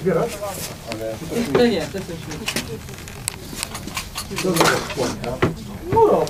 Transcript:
Zbierasz? To nie, to coś Dobra, skłonka. Muro.